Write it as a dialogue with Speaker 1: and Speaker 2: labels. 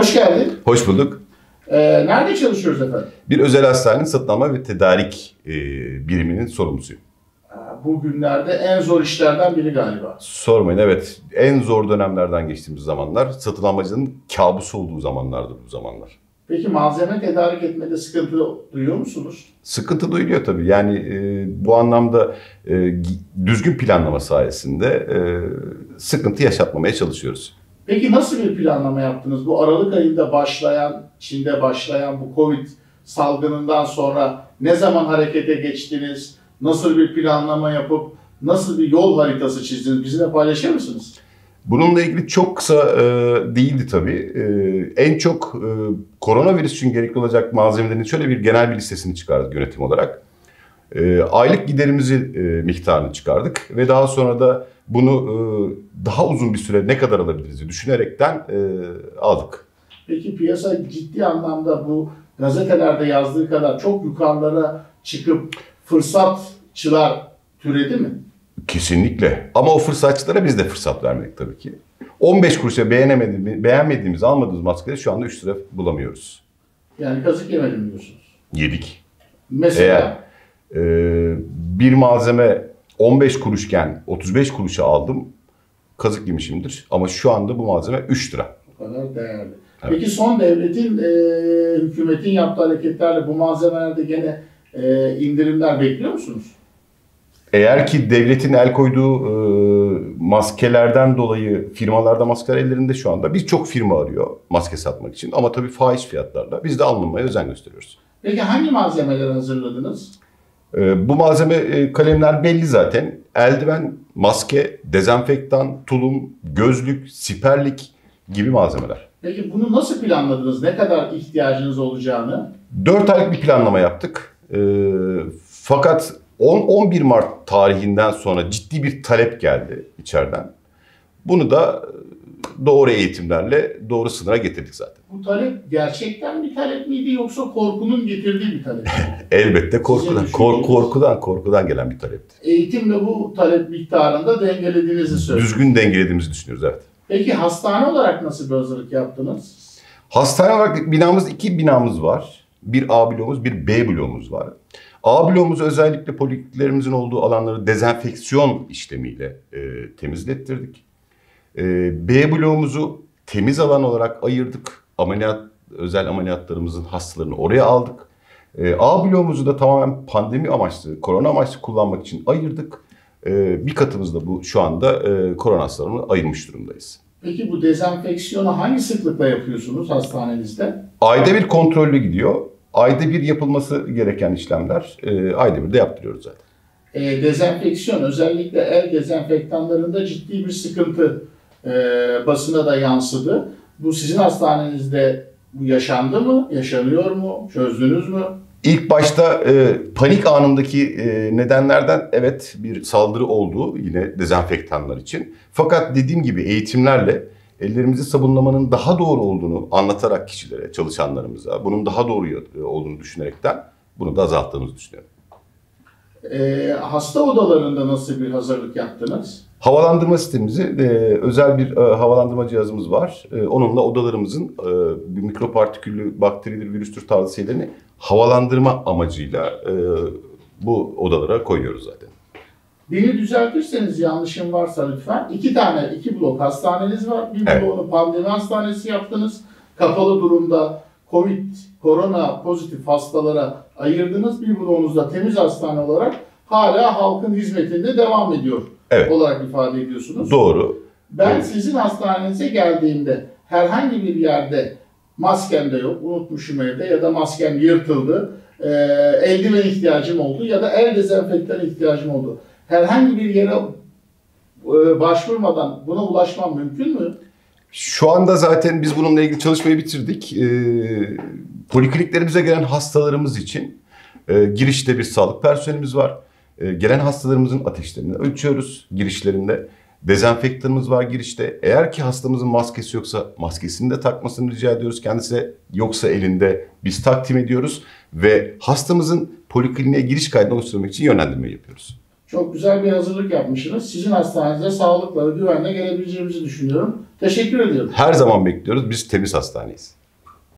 Speaker 1: Hoş geldin.
Speaker 2: Hoş bulduk.
Speaker 1: Ee, nerede çalışıyoruz efendim?
Speaker 2: Bir özel hastanenin satın alma ve tedarik e, biriminin sorumlusuyum.
Speaker 1: Ee, Bu günlerde en zor işlerden biri galiba.
Speaker 2: Sormayın evet en zor dönemlerden geçtiğimiz zamanlar satın almacının kabusu olduğu zamanlardır bu zamanlar.
Speaker 1: Peki malzeme tedarik etmede sıkıntı duyuyor musunuz?
Speaker 2: Sıkıntı duyuluyor tabii. Yani e, bu anlamda e, düzgün planlama sayesinde e, sıkıntı yaşatmamaya çalışıyoruz.
Speaker 1: Peki nasıl bir planlama yaptınız? Bu Aralık ayında başlayan, Çin'de başlayan bu Covid salgınından sonra ne zaman harekete geçtiniz? Nasıl bir planlama yapıp nasıl bir yol haritası çizdiniz? Bizimle paylaşır mısınız?
Speaker 2: Bununla ilgili çok kısa e, değildi tabii. E, en çok e, koronavirüs için gerekli olacak malzemelerin şöyle bir genel bir listesini çıkardık yönetim olarak. E, aylık giderimizi e, miktarını çıkardık ve daha sonra da bunu e, daha uzun bir süre ne kadar alabiliriz düşünerekten e, aldık.
Speaker 1: Peki piyasa ciddi anlamda bu gazetelerde yazdığı kadar çok yukarılara çıkıp fırsatçılar türedi mi?
Speaker 2: Kesinlikle. Ama o fırsatçılara biz de fırsat vermedik tabii ki. 15 kuruşa beğenemediğimiz, beğenmediğimiz, almadığımız maskeleri şu anda 3 lira bulamıyoruz.
Speaker 1: Yani kazık yemedim diyorsunuz.
Speaker 2: Yedik.
Speaker 1: Mesela
Speaker 2: Ee, bir malzeme 15 kuruşken 35 kuruşa aldım. Kazık yemişimdir. Ama şu anda bu malzeme 3 lira.
Speaker 1: bu kadar değerli.
Speaker 2: Evet.
Speaker 1: Peki son devletin, e, hükümetin yaptığı hareketlerle bu malzemelerde gene e, indirimler bekliyor musunuz?
Speaker 2: Eğer ki devletin el koyduğu e, maskelerden dolayı firmalarda maskeler ellerinde şu anda birçok firma arıyor maske satmak için. Ama tabii fahiş fiyatlarla biz de alınmaya özen gösteriyoruz.
Speaker 1: Peki hangi malzemeler hazırladınız?
Speaker 2: Ee, Bu malzeme e, kalemler belli zaten. Eldiven, maske, dezenfektan, tulum, gözlük, siperlik gibi malzemeler.
Speaker 1: Peki bunu nasıl planladınız? Ne kadar ihtiyacınız olacağını?
Speaker 2: 4 aylık bir planlama yaptık. Ee, fakat 10-11 Mart tarihinden sonra ciddi bir talep geldi içeriden. Bunu da doğru eğitimlerle doğru sınıra getirdik zaten.
Speaker 1: Bu talep gerçekten bir talep miydi yoksa korkunun getirdiği bir talep mi?
Speaker 2: Elbette korkudan,
Speaker 1: Sizin
Speaker 2: kork, korkudan, korkudan gelen bir talepti.
Speaker 1: Eğitimle bu talep miktarında dengelediğinizi söylüyorsunuz.
Speaker 2: Düzgün dengelediğimizi düşünüyoruz evet.
Speaker 1: Peki hastane olarak nasıl bir hazırlık yaptınız?
Speaker 2: Hastane olarak binamız iki binamız var. Bir A bloğumuz, bir B bloğumuz var. A bloğumuzu özellikle poliklerimizin olduğu alanları dezenfeksiyon işlemiyle e, temizlettirdik. E, B bloğumuzu temiz alan olarak ayırdık. Ameliyat, özel ameliyatlarımızın hastalarını oraya aldık. E, A bloğumuzu da tamamen pandemi amaçlı, korona amaçlı kullanmak için ayırdık. E, bir katımızda bu şu anda e, korona hastalarını ayırmış durumdayız.
Speaker 1: Peki bu dezenfeksiyonu hangi sıklıkla yapıyorsunuz hastanenizde?
Speaker 2: Ayda bir kontrollü gidiyor. Ayda bir yapılması gereken işlemler e, ayda bir de yaptırıyoruz zaten.
Speaker 1: E, dezenfeksiyon özellikle el dezenfektanlarında ciddi bir sıkıntı e, basına da yansıdı. Bu sizin hastanenizde bu yaşandı mı? Yaşanıyor mu? Çözdünüz mü?
Speaker 2: İlk başta e, panik anındaki e, nedenlerden evet bir saldırı oldu yine dezenfektanlar için. Fakat dediğim gibi eğitimlerle ellerimizi sabunlamanın daha doğru olduğunu anlatarak kişilere, çalışanlarımıza bunun daha doğru e, olduğunu düşünerekten bunu da azalttığımızı düşünüyorum.
Speaker 1: E, hasta odalarında nasıl bir hazırlık yaptınız?
Speaker 2: Havalandırma sistemimizi e, özel bir e, havalandırma cihazımız var. E, onunla odalarımızın e, mikropartiküllü bakteridir, virüstür tarzı şeylerini havalandırma amacıyla e, bu odalara koyuyoruz zaten.
Speaker 1: Beni düzeltirseniz yanlışım varsa lütfen. İki tane, iki blok hastaneniz var. Bir
Speaker 2: Evet.
Speaker 1: bloğunu pandemi hastanesi yaptınız. Kapalı durumda Covid, korona pozitif hastalara ayırdınız. Bir bloğunuzda temiz hastane olarak hala halkın hizmetinde devam ediyor
Speaker 2: Evet.
Speaker 1: olarak ifade ediyorsunuz.
Speaker 2: Doğru.
Speaker 1: Ben
Speaker 2: Evet.
Speaker 1: sizin hastanenize geldiğimde herhangi bir yerde maskem de yok, unutmuşum evde ya da maskem yırtıldı, e, eldiven ihtiyacım oldu ya da el dezenfektanı ihtiyacım oldu. Herhangi bir yere e, başvurmadan buna ulaşmam mümkün mü?
Speaker 2: Şu anda zaten biz bununla ilgili çalışmayı bitirdik. E, polikliniklerimize gelen hastalarımız için e, girişte bir sağlık personelimiz var. E, gelen hastalarımızın ateşlerini ölçüyoruz girişlerinde. Dezenfektanımız var girişte. Eğer ki hastamızın maskesi yoksa maskesini de takmasını rica ediyoruz. Kendisine yoksa elinde biz takdim ediyoruz. Ve hastamızın polikliniğe giriş kaydını oluşturmak için yönlendirme yapıyoruz.
Speaker 1: Çok güzel bir hazırlık yapmışsınız. Sizin hastanenize sağlıkla ve güvenle gelebileceğimizi düşünüyorum. Teşekkür ediyorum.
Speaker 2: Her zaman bekliyoruz. Biz temiz hastaneyiz.